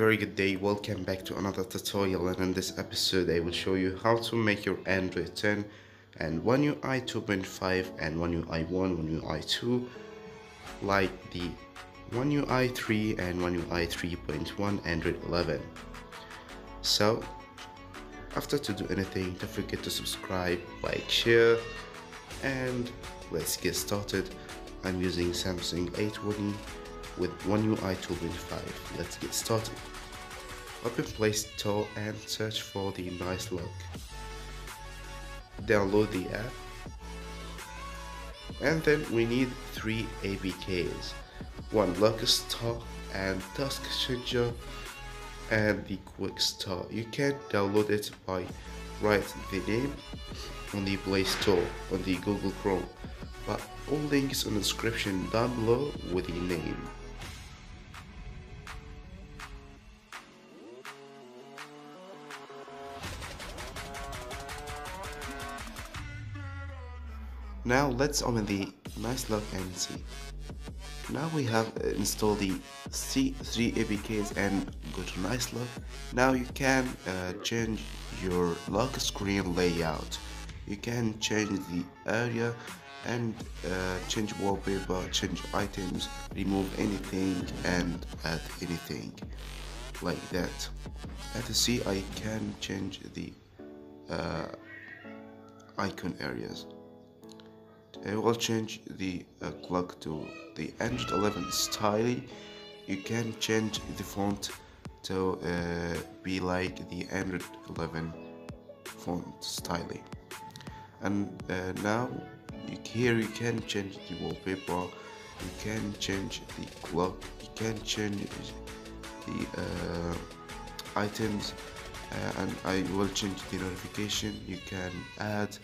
very good day. Welcome back to another tutorial and in this episode I will show you how to make your Android 10 and One UI 2.5 and One UI 1 One UI 2 like the One UI 3 and One UI 3.1 Android 11 so after to do anything don't forget to subscribe like share and let's get started. I'm using Samsung A20 with One UI 2.5. Let's get started. Open Play Store and search for the Nice Lock. Download the app. And then we need three APKs. One LockStar and Task Scheduler and the QuickStar. You can download it by write the name on the Play Store on the Google Chrome but all links in the description down below with the name. Now let's open the nice lock and see. Now we have installed the C3 APKs and go to nice lock. Now you can uh, change your lock screen layout. You can change the area and uh, change wallpaper, change items, remove anything and add anything like that. As you see I can change the uh, icon areas. I will change the uh, clock to the Android 11 style. You can change the font to uh, be like the Android 11 font style. And uh, now you, here you can change the wallpaper, you can change the clock, you can change the uh, items uh, and I will change the notification. You can add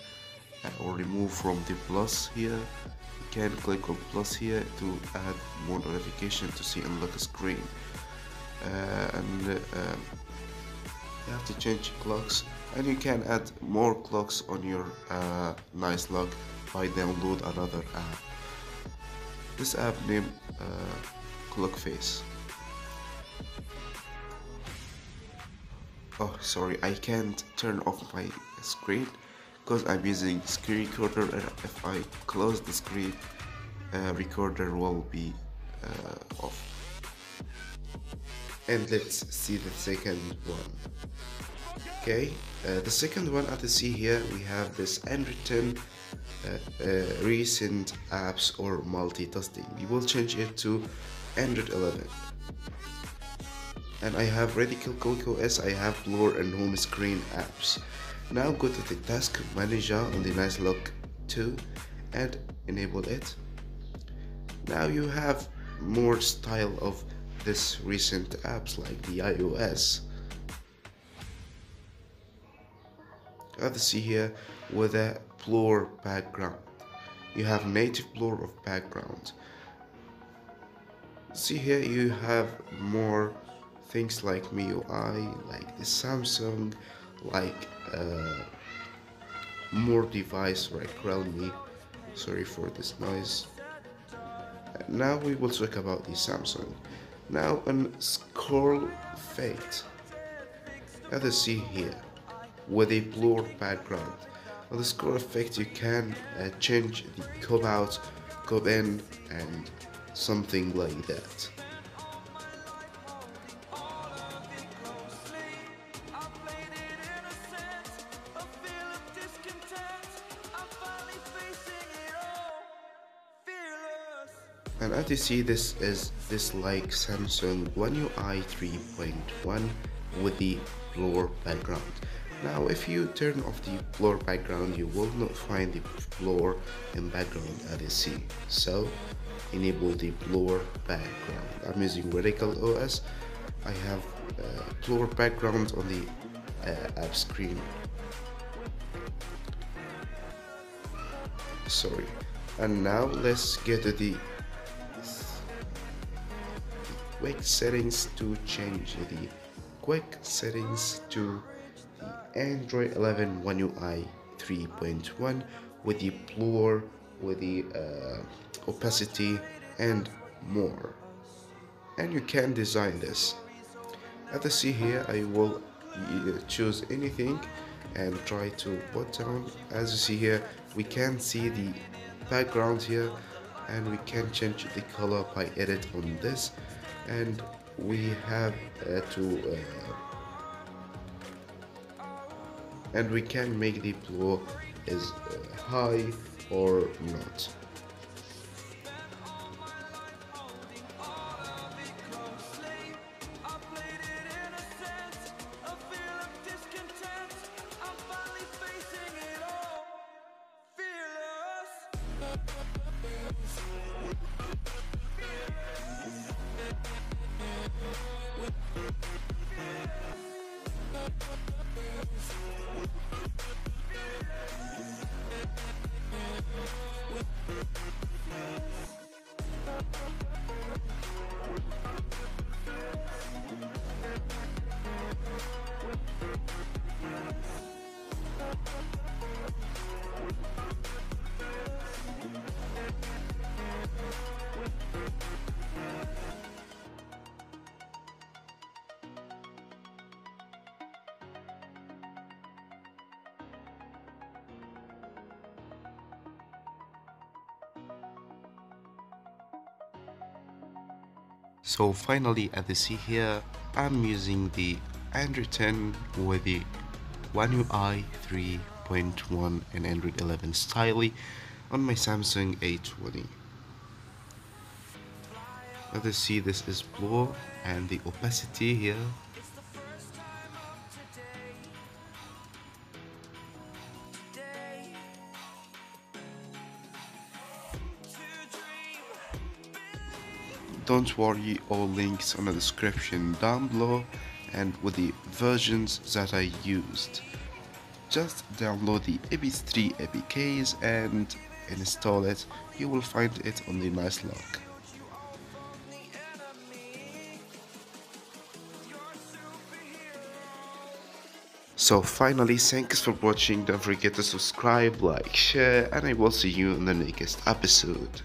or remove from the plus here. You can click on plus here to add more notification to see the screen. Uh, and uh, you have to change clocks. And you can add more clocks on your uh, nice lock by download another app. This app named uh, clock face. Oh sorry I can't turn off my screen because I'm using screen recorder and if I close the screen uh, recorder will be uh, off. And let's see the second one. Okay uh, the second one as you see here we have this Android 10 uh, uh, recent apps or multitasking. We will change it to Android 11 and I have Radical Coco OS, I have Blur and home screen apps now go to the task manager on the nice lock 2 and enable it. Now you have more style of this recent apps like the iOS. As see here with a blur background. You have native blur of background. See here you have more things like MIUI, like the Samsung, like uh, more device like Realme sorry for this noise. Now we will talk about the Samsung. Now on scroll fade. As you see here. With a blurred background. On the scroll effect you can uh, change the come out come in and something like that and as you see this is this like Samsung One UI 3.1 with the blur background. Now if you turn off the blur background you will not find the blur in background as you see so enable the blur background. I'm using Radical OS I have uh, blur background on the uh, app screen. Sorry. And now let's get to the quick settings to change the quick settings to the Android 11 One UI 3.1 with the blur, with the uh, opacity and more. And you can design this. as you see here I will uh, choose anything and try to put down as you see here we can see the background here and we can change the color by edit on this and we have uh, to uh, and we can make the blue is uh, high or not yeah. So finally as you see here, I'm using the Android 10 with the One UI 3.1 and Android 11 Styly on my Samsung A20. As you see this is blue and the opacity here don't worry all links on the description down below and with the versions that I used just download the Ibis 3 APKs and install it you will find it on the nice lock So finally, thanks for watching. Don't forget to subscribe, like, share, and I will see you in the next episode.